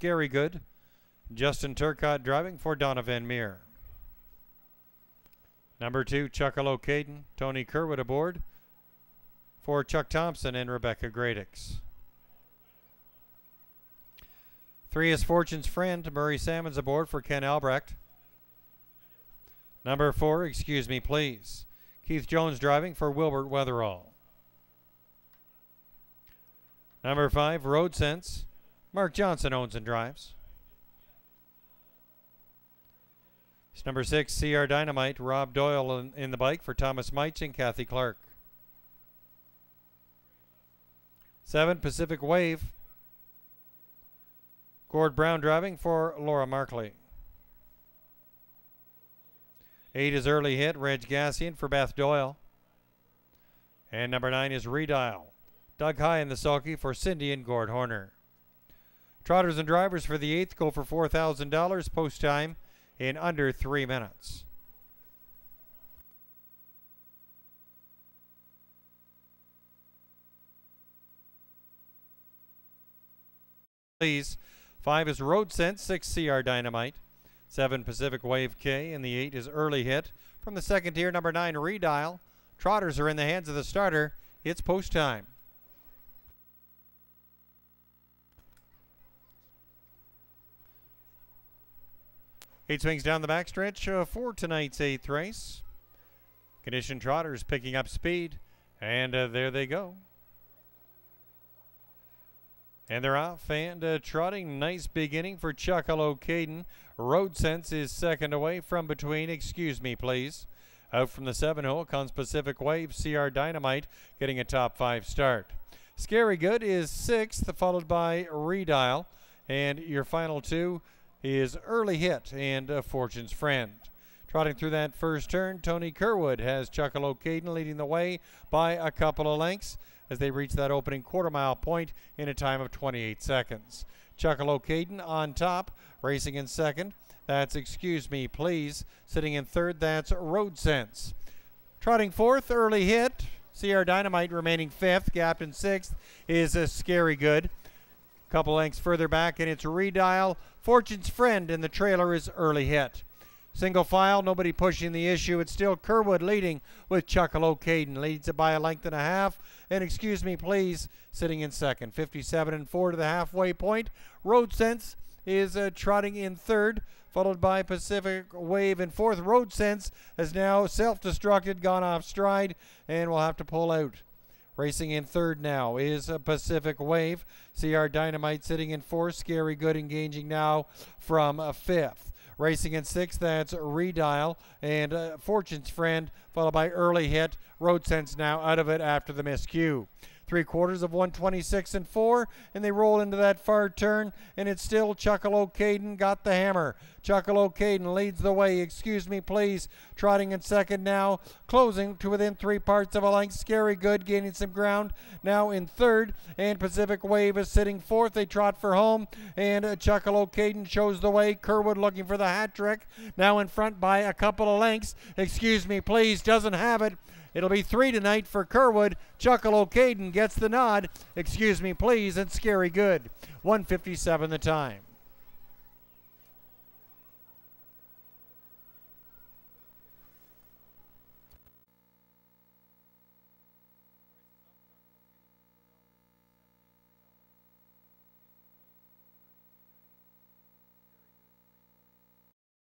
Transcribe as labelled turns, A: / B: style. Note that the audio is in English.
A: Scary Good. Justin Turcott driving for Donovan Meir. Number two, Chuckalo Caden. Tony Kerwood aboard for Chuck Thompson and Rebecca Gradix. Three is Fortune's Friend. Murray Salmons aboard for Ken Albrecht. Number four, Excuse Me Please. Keith Jones driving for Wilbert Weatherall. Number five, Road Sense. Mark Johnson owns and drives. It's number six, CR Dynamite. Rob Doyle in, in the bike for Thomas Meitz and Kathy Clark. Seven, Pacific Wave. Gord Brown driving for Laura Markley. Eight is early hit, Reg Gassian for Beth Doyle. And number nine is Redial. Doug High in the sulky for Cindy and Gord Horner. Trotters and drivers for the eighth go for $4,000 post time in under three minutes. Please. Five is Road Sense, six CR Dynamite, seven Pacific Wave K, and the eight is Early Hit. From the second tier, number nine Redial. Trotters are in the hands of the starter. It's post time. Eight swings down the backstretch uh, for tonight's eighth race. Condition Trotters picking up speed, and uh, there they go. And they're off and uh, trotting. Nice beginning for Chuckalo Caden. Road Sense is second away from between. Excuse me, please. Out from the seven hole comes Pacific Wave. CR Dynamite getting a top five start. Scary Good is sixth, followed by Redial. And your final two is Early Hit and uh, Fortune's Friend. Trotting through that first turn, Tony Kerwood has Chuckalo Caden leading the way by a couple of lengths as they reach that opening quarter mile point in a time of 28 seconds. Chuckalo Caden on top, racing in second. That's Excuse Me Please. Sitting in third, that's Road Sense. Trotting fourth, Early Hit. CR Dynamite remaining fifth. Gapped in sixth is a Scary Good. Couple lengths further back, and it's Redial. Fortune's Friend in the trailer is Early Hit. Single file, nobody pushing the issue. It's still Kerwood leading with Chuckalo Caden. Leads it by a length and a half. And excuse me, please, sitting in second. 57 and 4 to the halfway point. Road Sense is uh, trotting in third, followed by Pacific Wave in fourth. Road Sense has now self destructed, gone off stride, and will have to pull out. Racing in third now is a Pacific Wave. CR Dynamite sitting in fourth. Scary Good engaging now from a fifth. Racing in sixth, that's Redial and uh, Fortune's Friend, followed by Early Hit. Road Sense now out of it after the miscue three quarters of 126 and four, and they roll into that far turn, and it's still Chuckalo Caden got the hammer. Chuckalo Caden leads the way. Excuse me, please. Trotting in second now, closing to within three parts of a length. Scary Good gaining some ground now in third, and Pacific Wave is sitting fourth. They trot for home, and Chuckalo Caden shows the way. Kerwood looking for the hat trick. Now in front by a couple of lengths. Excuse me, please. Doesn't have it. It'll be three tonight for Kerwood. Chuckalo Caden gets the nod. Excuse me, please, and Scary Good. 157 the time.